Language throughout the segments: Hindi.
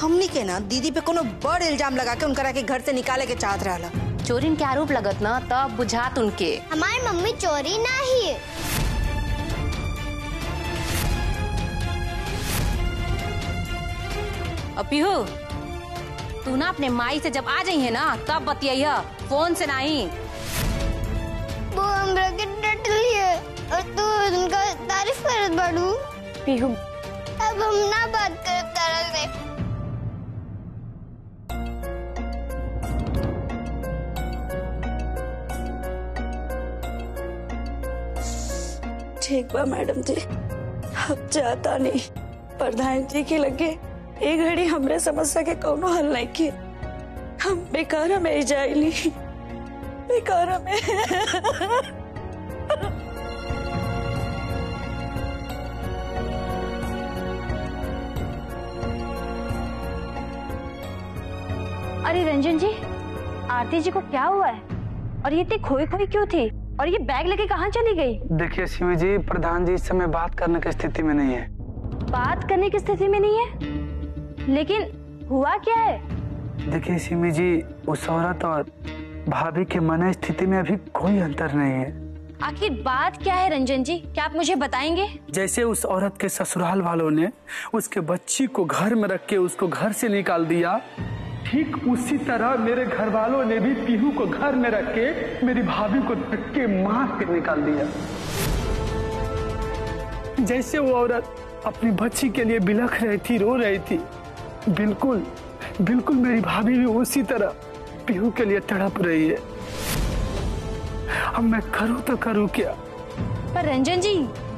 हमनी के ना दीदी पे कोनो बड़ इल्ज़ाम लगा के उनकरा के घर से निकाले के चाहत रहला। चोरिन के आरोप लगत ना तब बुझात उनके। हमारी मम्मी चोरी नहीं है। अपिहू तू ना अपने माई से जब आ जाइए ना तब बतिया फ़ोन से नहीं वो हमरा के डट लिए और तू उनका तारीफ़ करत बाड़ू। पीहू अब हम ना बात करत ठीक बा मैडम जी। अब जाता नहीं। प्रधान जी के लगे ए घड़ी हमरे समस्या के कोनो हल नहीं किए। हम बेकार में जाइली बेकार में। अरे रंजन जी, आरती जी को क्या हुआ है? और ये इतनी खोई खोई क्यों थी? और ये बैग लेके कहाँ चली गई? देखिए शिव जी प्रधान जी इस समय बात करने की स्थिति में नहीं है। बात करने की स्थिति में नहीं है? लेकिन हुआ क्या है? देखिए सिमी जी उस औरत और भाभी के मन स्थिति में अभी कोई अंतर नहीं है। आखिर बात क्या है रंजन जी? क्या आप मुझे बताएँगे? जैसे उस औरत के ससुराल वालों ने उसके बच्ची को घर में रख के उसको घर से निकाल दिया ठीक उसी तरह मेरे घर वालों ने भी पीहू को घर में रख के मेरी भाभी को धक्के मार के निकाल दिया। जैसे वो औरत अपनी बच्ची के लिए बिलख रही थी, रो रही थी, बिल्कुल बिल्कुल मेरी भाभी भी उसी तरह पीहू के लिए तड़प रही है। अब मैं करूँ तो करूँ क्या? पर रंजन जी,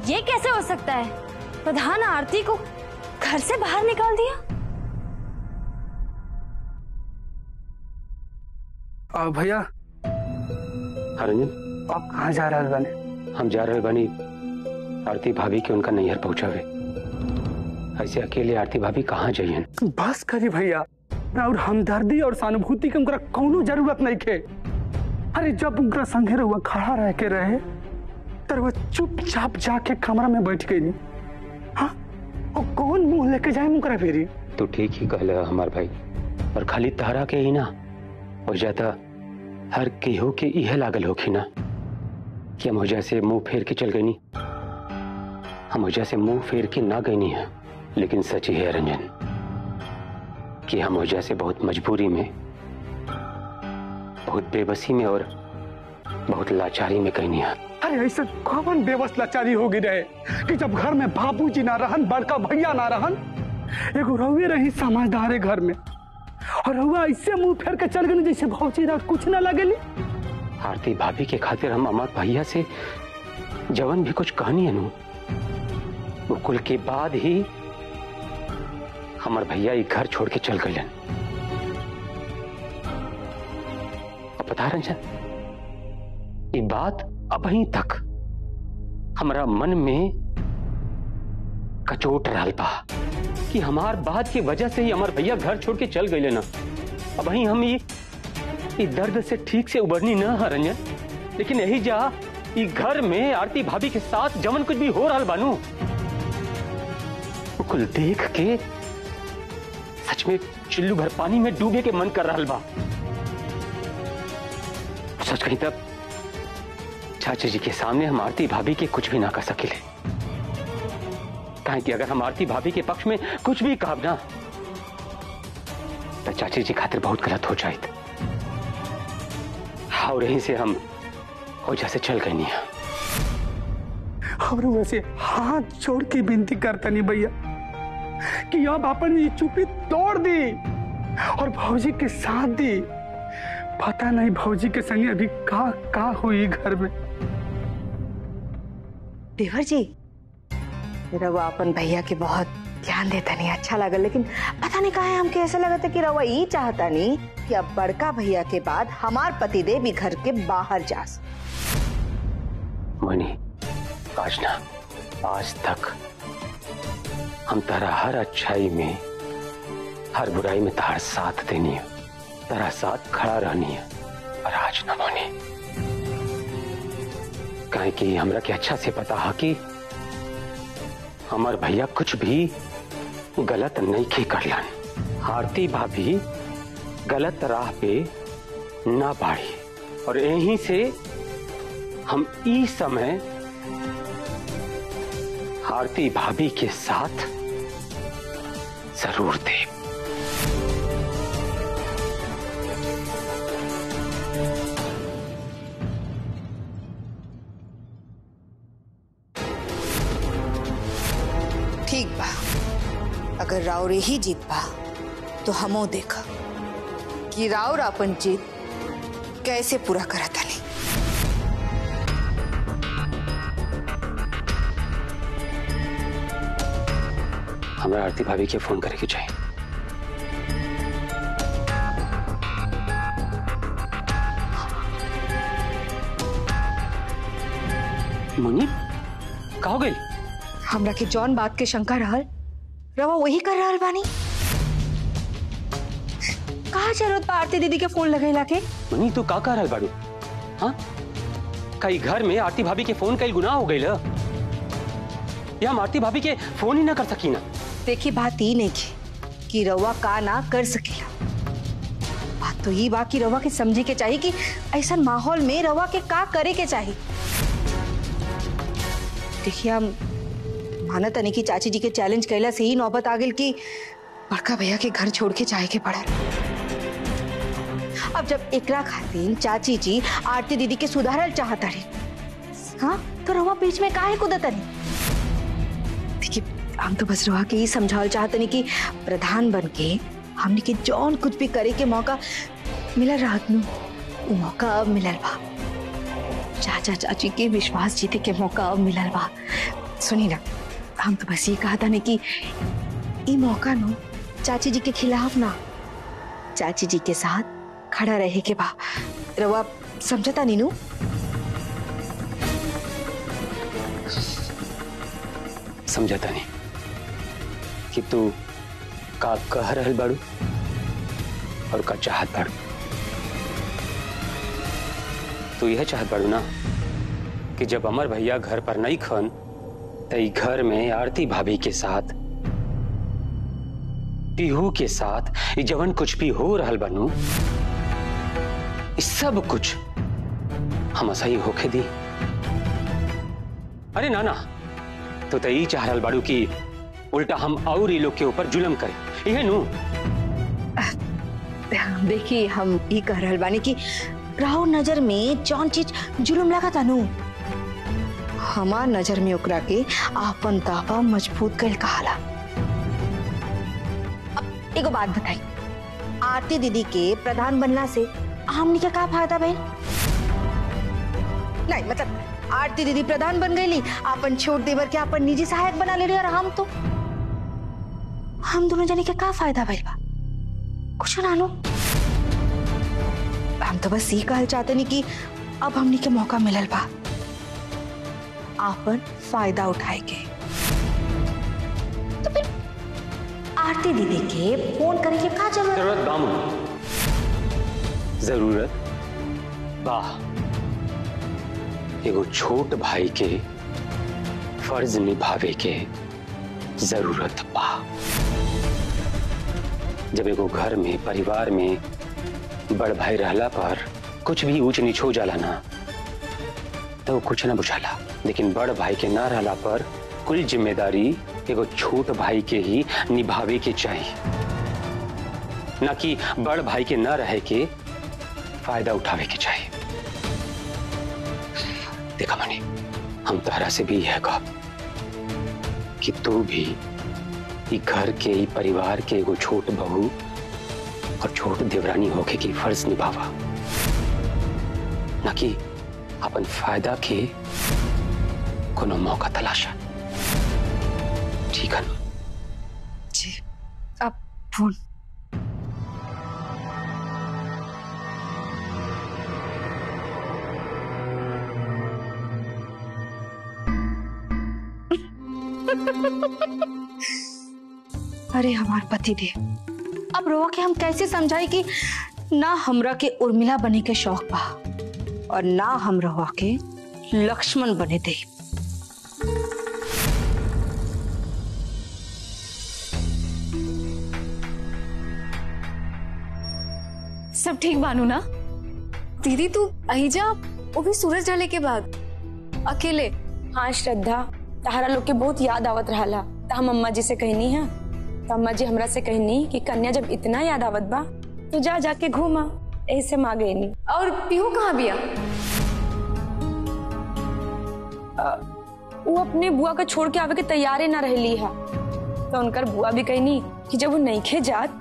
ये कैसे हो सकता है? प्रधान आरती को घर से बाहर निकाल दिया? भैया? हाँ रंजन आप कहाँ जा रहे बने हम जा रहे बनी आरती भाभी के उनका नैहर पहुंचावे ऐसे अकेले आरती भाभी कहाँ जाइए? बस करी भैया। और हमदर्दी और सहानुभूति के उनका कोनो ज़रूरत नहीं थे अरे जब उनका संगे रहुआ खड़ा रह के रहे तर वह चुपचाप जाके कमरा में बैठ गई हाँ? और कौन मुँह लेके जाए मुकरा फेरी? तो ठीक ही कहले हमार भाई। और खाली तहरा के ही ना। हो जाता हर केहू के इहे लागल होखी ना कि हम वजह से मुँह फेर के चल गई हम वजह से मुँह फेर के ना गई है। लेकिन सच ही है रंजन कि हम वजह से बहुत मजबूरी में, बहुत बेबसी में और बहुत लाचारी में कहीं नहीं है। अरे, ऐसा कौन बेबस लाचारी होगी रहे कि जब घर में बाबूजी ना रहन, बड़का भैया ना रहन? एगो रहुए रही समझदारे घर में। और रहुआ ऐसे मुँह फेर के चल गई जैसे भौजी रात कुछ ना लगेली। आरती भाभी के खातिर हम अमर भैया से जवन भी कुछ कहनी है नु, वो कुल के बाद ही हमार भैया ये घर छोड़ के चल गए पता रंजन ये बात अब तक हमारा मन में कचोट रहा बा। कि हमार बात की वजह से ही हमार भैया घर छोड़ के चल गए ना। अब ही हम ये दर्द से ठीक से उबरनी न, है रंजन। लेकिन यही जा, ये घर में आरती भाभी के साथ जमन कुछ भी हो रहा बानू। कुल देख के सच में चिल्लू भर पानी में डूबे के मन कर रहा बा। सच कहीं तब चाचा जी के सामने हम आरती भाभी के कुछ भी ना कर सकेले। कहें कि अगर हम आरती भाभी के पक्ष में कुछ भी कहा ना तो चाची जी खातिर बहुत गलत हो जाए और यहीं से हम हो जैसे चल गए नहीं और वैसे हाथ जोड़ के विनती करता नहीं भैया कि अब अपन ये चुप्पी तोड़ दी और भौजी के साथ दी। पता नहीं भौजी के संगे अभी का का हुई घर में। देवर जी रवा अपन भैया के बहुत ध्यान देता नहीं अच्छा लगा, लेकिन पता नहीं कहा हमके ऐसा लगा था कि रवा ये चाहता नहीं कि अब बड़का भैया के बाद हमार पतिदेव भी घर के बाहर जा मनी आज आज तक हम तारा हर अच्छाई में, हर बुराई में तार साथ देनी है, तारा साथ खड़ा रहनी है। और आज ना मोनी, कहे कि हमरा के अच्छा से पता है कि हमार भैया, कुछ भी गलत नहीं की करलन आरती भाभी गलत राह पे ना बाढ़ी और यहीं से हम ई समय आरती भाभी के साथ ज़रूर थे अगर राउर ही जीत पा। तो हमो देखा कि राउर अपन जीत कैसे पूरा करा तनी हमें आरती भाभी के फ़ोन करे चाहिए। मनी कहा गई? हमरा के जौन बात के शंका रहल। रवा वही कर रहल बानी कहा ज़रूरत बा आरती दीदी के फ़ोन लगेला के मनी तू का रहल बाड़ू हाँ कई घर में आरती भाभी के फ़ोन कई गुनाह हो गई या हम आरती भाभी के फ़ोन ही ना कर सकी ना? देखी बात ई नहीं की कि रवा का ना कर सकेला। बात तो ये बा कि रवा के समझे के चाहिए कि ऐसा माहौल में रवा के का करे के चाहिए? देखिए हम माना तनी कि चाची जी के चैलेंज कैला से ही नौबत आ गई कि बड़का भैया के घर छोड़ के जाए के पड़ा। अब जब एकरा खातिर चाची जी आरती दीदी के सुधारल चाहता रही। हाँ तो रवा बीच में काहे कूदतनी देखिए, हम तो बस रवा के ही समझावल चाहतनी कि प्रधान बन के हमने के जौन कुछ भी करे के मौका मिलल रात नु वो मौका अब मिलल बा। चाचा चाची के विश्वास जीते के मौका अब मिलल बा। सुनी ना। हम तो बस ये कहा था कि ये मौका नु चाची जी के खिलाफ ना। चाची जी के साथ खड़ा रहे के बा रवा, समझता नीनू समझता नहीं कि तू का कह रहल बाड़ू और का चाहत बाड़ू। तू यह चाहत बाड़ू ना कि जब अमर भैया घर पर नहीं खन तई घर में आरती भाभी के साथ, पीहू के साथ जवन कुछ भी हो रहल बनू सब कुछ हम सही होके दी। अरे ना ना तो तो यही चाह रहल बाड़ू की उल्टा हम और लोग के ऊपर जुलम करें। यह नु। देखिए हम ये कह रहल बानी कि राहुल नज़र में जौन चीज़ जुलुम लगा था नु हमार नज़र में ओकरा के आपन दावा मज़बूत कर कहाला। एगो बात बताई। आरती दीदी के प्रधान बनला से हमने के का फ़ायदा भइल नहीं मतलब आरती दीदी प्रधान बन गईली, आपन छोट देवर के आपन निजी सहायक बना ले और हम तो हम दोनों जने के का फ़ायदा भइल बा? कुछ ना लो। हम तो बस ये कहल चाहते नहीं कि अब हमने के मौका मिलल बा। आपन फ़ायदा उठाए के तो फिर आरती दीदी के फ़ोन करे के का ज़रूरत ज़रूरत बामू। ज़रूरत वाह एगो छोट भाई के फ़र्ज़ निभावे के ज़रूरत बा जब एगो घर में, परिवार में बड़ भाई रहला पर कुछ भी ऊंच नीच हो जाला ना तो कुछ ना बुझाला। लेकिन बड़ भाई के ना रहला पर कुल ज़िम्मेदारी एगो छोट भाई के ही निभावे के चाहिए ना कि बड़ भाई के ना रहे के फ़ायदा उठावे के चाहिए देखा मनी, हम तहरा से भी यह कहा कि तू भी घर के, ई परिवार के एगो छोट बहू और छोट देवरानी होके की फ़र्ज़ निभावा। ना कि अपन फ़ायदा के कोनो मौका तलाशा ठीक है ना? जी अब फ़ोन अरे, हमार पति दे अब रोवा के हम कैसे समझाई कि ना हमरा के उर्मिला बने के शौक बा, और ना हम रोवा के लक्ष्मण बने दे सब ठीक बानू ना? दीदी तू अही जा। वो भी सूरज ढले के बाद। अकेले। हाँ श्रद्धा। तहारा लोग के बहुत याद आवत रहा तो हम अम्मा जी से कहनी है? तो अम्मा जी हमरा से कहनी कि कन्या जब इतना याद आवत बा तो जा जाके घूमा। ऐसे माँ गई नहीं और पीहू कहाँ बिया? वो अपने बुआ का छोड़ के आवे के तैयारे ना रहली है? तो उनकर बुआ भी कहनी कि जब वो नहीं खे जात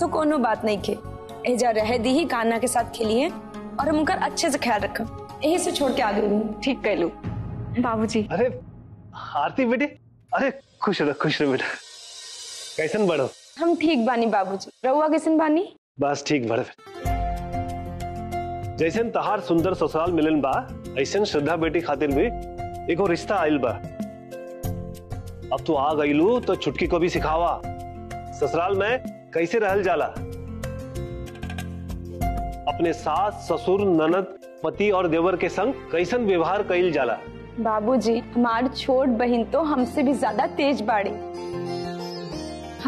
तो कोनो बात नहीं खे एजा रह दी ही कान्हा के साथ खेलिए और हम उनका अच्छे से ख्याल रखब यही से छोड़ के आ गई ठीक कह लो। बाबूजी। अरे आरती बेटी अरे खुश रहो खुश रहो बेटा। कैसन बड़ो? हम ठीक बानी बाबूजी। रहुआ कैसन बानी? बस ठीक बड़े जैसन तहार सुंदर ससुराल मिलन बा ऐसन श्रद्धा बेटी खातिर भी एगो रिश्ता आइल बा। अब तू आ गईलू तो छुटकी को भी सिखावा। ससुराल में कैसे रहल जाला? अपने सास ससुर ननद पति और देवर के संग कैसन व्यवहार कइल जाला? बाबूजी हमार छोट बहन तो हमसे भी ज़्यादा तेज बाड़ी।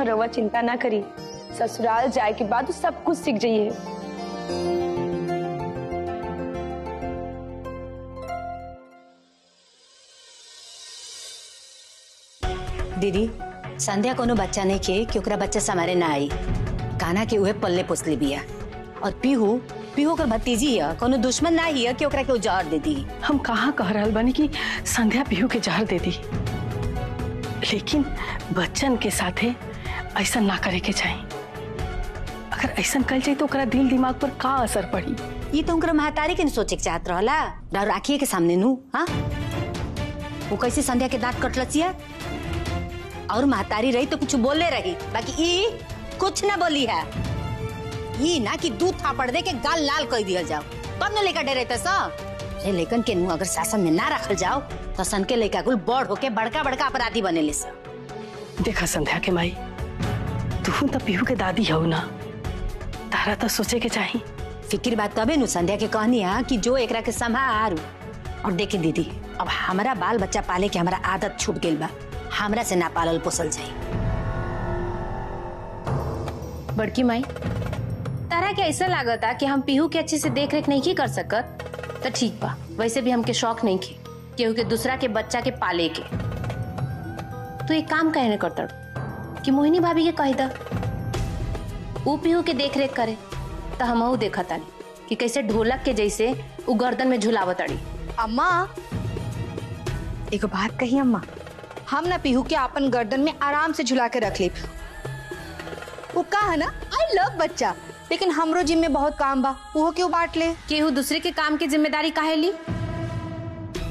रउआ चिंता ना करी। ससुराल जाए के बाद सब कुछ सीख जाइए। दीदी संध्या कोनो बच्चा नहीं के कि बच्चा समारे ना आई। काना के उहे पल्ले पोसले बिया। और पीहू पीहू ओकर भतीजी है कोनो दुश्मन ना ही है कि ओकरा के उ जहर दे दी। हम कहाँ कह रहल बानी कि संध्या पीहू के जहर दे दी। लेकिन बच्चन के साथे ऐसा ना करे के चाहिए अगर ऐसा कल जाए तो ओकरा दिल दिमाग पर का असर पड़ी? ये तो उनकर महतारी के न सोचे के चाहत रहला। और आखिए के सामने नू हाँ? वो कैसे संध्या के दांत कटलसिया और महतारी रही तो कुछ बोले रही। बाकी ई कुछ ना बोली है। ई ना कि दूध थापड़ दे के गाल लाल कर दिया जाओ। तब न लेकर डरे तो सा ये लेकिन के नु अगर शासन में ना रखल जाओ तो सन के लेकर कुल बड़ होके बड़का बड़का अपराधी बने ले सा देखा संध्या के माई तू तो पीहू के दादी हो ना। तारा तो सोचे के चाहिए फ़िक्र बात तबे नु संध्या के कहनी है कि जो एकरा के संभारू। और देखे दीदी अब हमारा बाल बच्चा पाले के हमारा आदत छूट गई बा। हमरा से ना पालल पोसल जाई। बड़की माई तारा के ऐसा लागता कि हम पीहू के अच्छे से देख रेख नहीं की कर सकत तो ठीक बा। वैसे भी हमके शौक नहीं की, केहू के दूसरा के बच्चा के पाले के। तो एक काम कहने करता कि मोहिनी भाभी के कह दा, ऊ पीहू के देख रेख करे तो हम देखा तानी कि कैसे ढोलक के जैसे उ गर्दन में झुलावत अड़ी अम्मा एगो बात कही अम्मा, हम ना पीहू के अपन गर्दन में आराम से झुला के रख ली वो का है ना आई लव बच्चा। लेकिन हमरो जिम में बहुत काम बा। वो क्यों बांट ले? केहू दूसरे के काम की ज़िम्मेदारी काहे ली?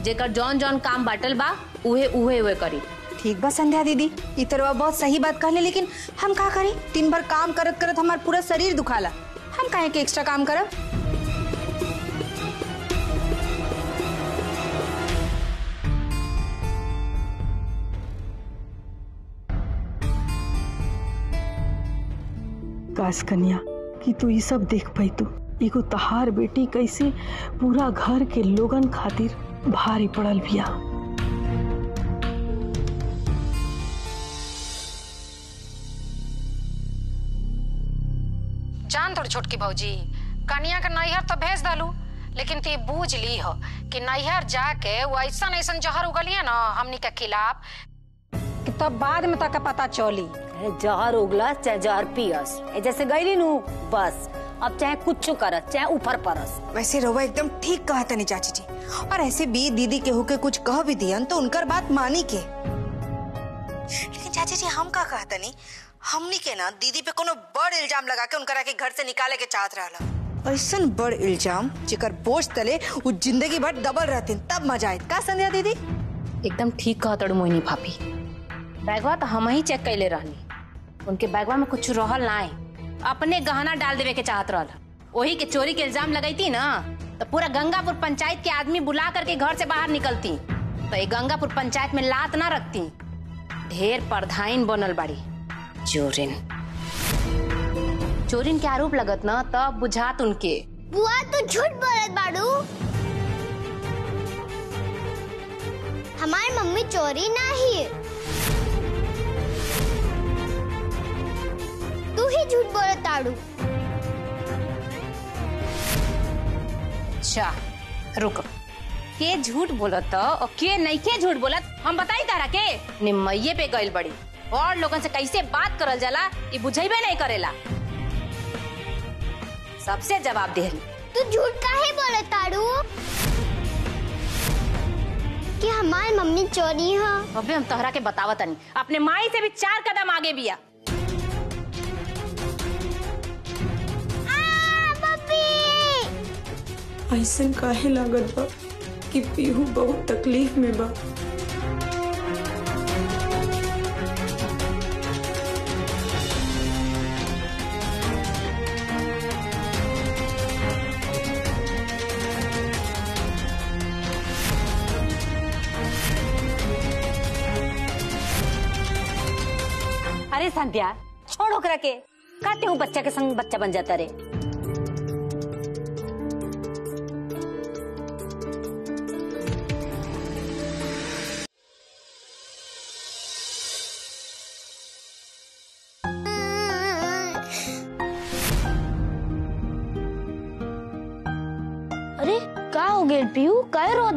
जेकर जौन जौन काम बाटल बा उहे उहे उहे करी। ठीक बा संध्या दीदी ई तरह बहुत सही बात कहले लेकिन हम का करी? दिन भर काम करत करत हमार पूरा शरीर दुखाला। हम काहे के एक्स्ट्रा काम करब? काश कन्या कि तू ये सब देख पाई तू। एगो तहार बेटी कैसे पूरा घर के लोगन खातिर भारी पड़ल बिया। जान तोड़ छोटकी भौजी कनिया के नैहर तो भेज दलू, लेकिन ती बूझ ली हो कि नैहर जाके वो ऐसा ऐसा जहर उगलिए ना हमनी के खिलाफ तब बाद में तक पता चली। जहर उगलस चाहे जहर पियस। जैसे गईली नु बस। अब चाहे कुछ करस चाहे ऊपर परस। वैसे रोवा एकदम ठीक कहा तनी चाची जी। और ऐसे भी दीदी केहू के कुछ कह भी दियन तो उनकर बात मानी के। लेकिन चाची जी हम का कहतनी हमनी के ना दीदी पे कोनो बड़ इल्ज़ाम लगा के उनकरा के घर से निकाले के चाहत रहला। ऐसन बड़ इल्ज़ाम जेकर बोझ तले वो ज़िंदगी भर दबल रहती तब मज़ा आयत। का संध्या दीदी? एकदम ठीक कहा तड़ू मोहिनी भाभी। बैगवा तो हम ही चेक कैले रहनी। उनके बैगवा में कुछ रहल ना है अपने गहना डाल देवे के चाहत रहल। वही के चोरी के इल्ज़ाम लगैती ना तो पूरा गंगापुर पंचायत के आदमी बुला करके घर से बाहर निकलती। तो ये गंगापुर पंचायत में लात ना रखती। ढेर प्रधाइन बनल बाड़ी। चोरिन। चोरिन के आरोप लगत ना, तब बुझात उनके। बुआ, तू झूठ बोलत बाड़ू। हमारी मम्मी चोरी नहीं है। तू ही झूठ बोलत ताड़ू। अच्छा रुक। के झूठ बोलत? और के नहीं के झूठ बोलत? हम बताई तारा के? निमैये पे गइल बड़ी। और लोगन से कैसे बात करल जाला ये बुझेबे नहीं करेला। सबसे जवाब दे तू झूठ काहे बोले तारू कि हमारी मम्मी चोरी है। अबे हम तोहरा के बतावत नहीं अपने माई से भी चार कदम आगे बिया। ऐसन काहे लागत बा कि पीहू बहुत तकलीफ़ में बा। अरे संध्या, छोड़ ओकरा के। काते हूँ बच्चा के संग बच्चा बन जाता रे।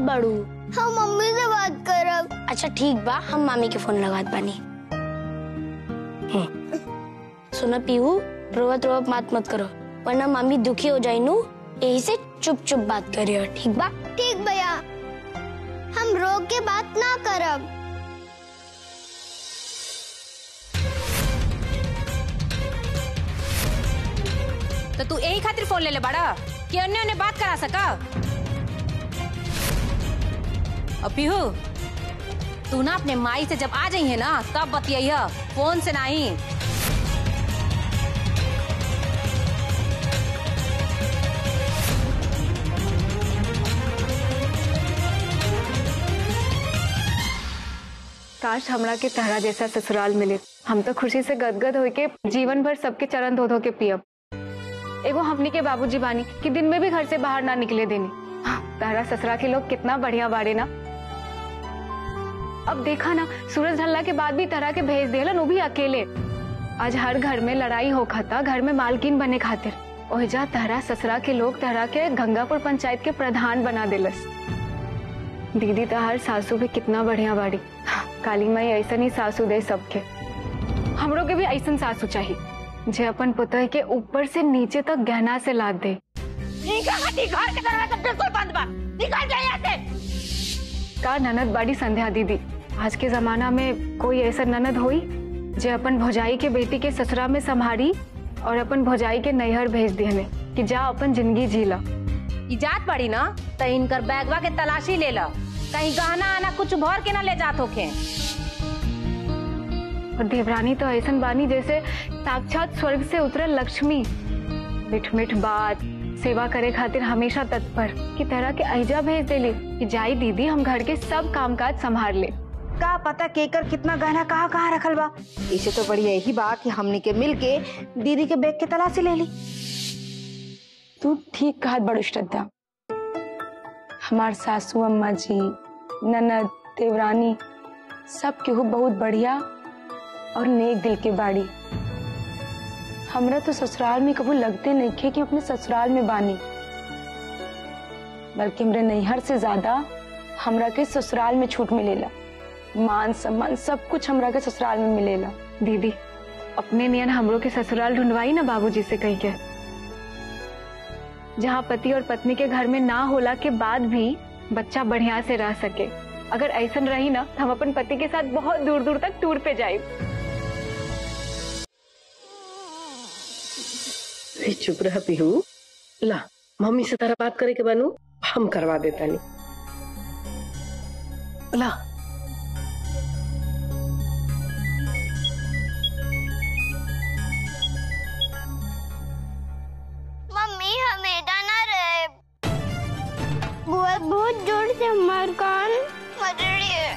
बाड़ू। हम मम्मी से बात करब अच्छा ठीक बा हम मामी के फ़ोन लगात बानी। हम्म। सुना पीहू रोवत रोवत बात मत करो वरना मामी दुखी हो जाई नु यही से चुप चुप बात करियो ठीक बा? ठीक भैया। हम रोक के बात ना करब। तो तू यही खातिर फ़ोन ले ले बड़ा कि अन्य अन्य बात करा सका? अब पीहू तू ना अपने माई से जब आ जाइए ना तब बतियाइया फ़ोन से नहीं। काश हमरा के तहरा जैसा ससुराल मिले। हम तो खुशी से गदगद होके जीवन भर सबके चरण धो धो के पियब। एगो हमनी के बाबूजी बानी कि दिन में भी घर से बाहर ना निकले देनी। हाँ, तहरा ससुरा के लोग कितना बढ़िया बाड़े ना। अब देखा ना सूरज ढलना के बाद भी तरह के भेज देलन वो भी अकेले। आज हर घर में लड़ाई हो खाता घर में मालकिन बने खातिर। ओहिजा तहरा ससरा के लोग तहरा के गंगापुर पंचायत के प्रधान बना दिलस। दीदी तहार सासू भी कितना बढ़िया बाड़ी। काली माई ऐसा ही सासू दे सबके। हमरो के भी ऐसा सासू चाहिए जे अपन पुतह के ऊपर से नीचे तक गहना से लाद दे। का ननद बाड़ी संध्या दीदी। आज के जमाना में कोई ऐसा ननद हुई जो अपन भौजाई के बेटी के ससुरा में संभारी और अपन भौजाई के नैहर भेज दिए कि जा अपन ज़िंदगी जी ला। इजात पड़ी ना? तो इनकर बैगवा के तलाशी ले ला। कहीं गहना आना कुछ भर के ना ले जात होके। और देवरानी तो ऐसा बानी जैसे साक्षात स्वर्ग से उतरल लक्ष्मी। मिठ मिठ बात सेवा करे खातिर हमेशा तत्पर की तरह के अहिजा भेज देली कि जाई दीदी हम घर के सब कामकाज संभाल ले। का पता केकर कितना गहना कहाँ कहाँ रखल बा। इसे तो बढ़िया यही बा कि हमनी के मिल के दीदी के बैग के तलाशी ले ली। तू ठीक कहा बड़ू श्रद्धा हमार सासू अम्मा जी ननद, देवरानी, सब केहू बहुत बढ़िया और नेक दिल के बाड़ी। हमरा तो ससुराल में कबू लगते नहीं थे कि अपने ससुराल में बानी। बल्कि हमरे नैहर से ज़्यादा हमरा के ससुराल में छूट मिलेला। मान सम्मान सब कुछ हमरा के ससुराल में मिलेला। दीदी अपने नियन हमरों के ससुराल ढूंढवाई ना बाबूजी से कही के? जहाँ पति और पत्नी के घर में ना होला के बाद भी बच्चा बढ़िया से रह सके। अगर ऐसा रही ना तो हम अपन पति के साथ बहुत दूर दूर तक टूर पे जाए चुप रह पीहू। ला मम्मी से तारा बात करे के बनू हम करवा देता नहीं ला बहुत ज़ोर से हमार कान रही है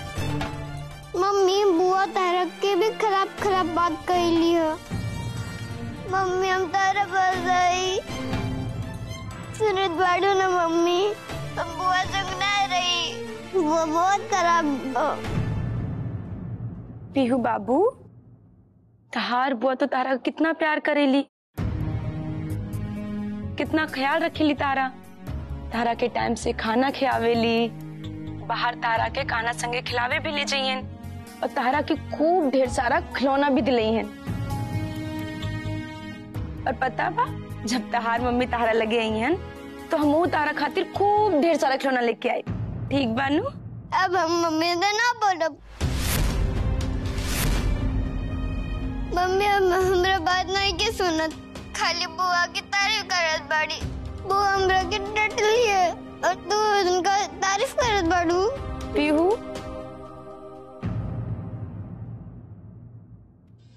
मम्मी बुआ तारक के भी खराब खराब बात कैली है। मम्मी, हम तारा बस आई सुनत बाड़ू ना, मम्मी। हम बुआ संग ना रही। वो बहुत खराब। पीहू बाबू, तहार बुआ तो तारा कितना प्यार करेली। कितना ख्याल रखेली तारा। तारा के टाइम से खाना खियावेली बाहर तारा के खाना संगे खिलावे भी ले जाइए और तारा के खूब ढेर सारा खिलौना भी दिलई हैं। और पता बा, जब तहार मम्मी तारा लगे आई हैं तो हम तारा खातिर खूब ढेर सारा खिलौना लेके आई ठीक बानू अब हम मम्मी से ना बोलब। मम्मी अब हमरा बात नहीं के सुनत। खाली बुआ की तारीफ़ करत बाड़ी। बुआ हमरा के डट लिए और तू उनका तारीफ़ करत बाड़ू। पीहू।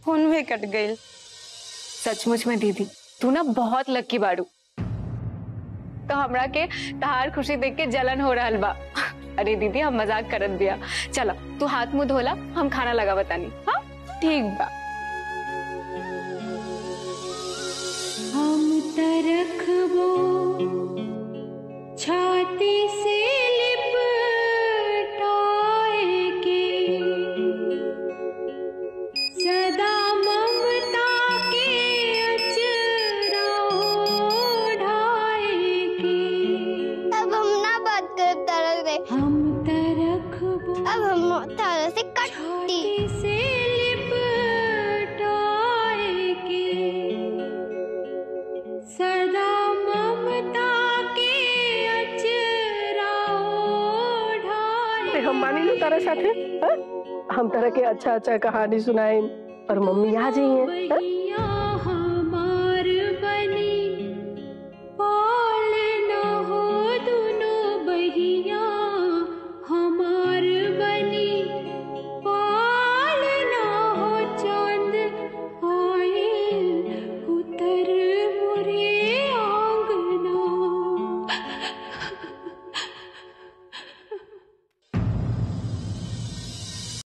फ़ोन में कट गई। सचमुच में दीदी तू ना बहुत लक्की बाड़ू। तो हमरा के तहार खुशी देख के जलन हो रहा बा। अरे दीदी हम मज़ाक करत दिया चलो तू हाथ मुँह धोला हम खाना लगा बतानी हाँ? ठीक बा। हम तरखबो छाती से तारा साथे? हा? हम तरह के अच्छा अच्छा कहानी सुनाए और मम्मी आ जाइए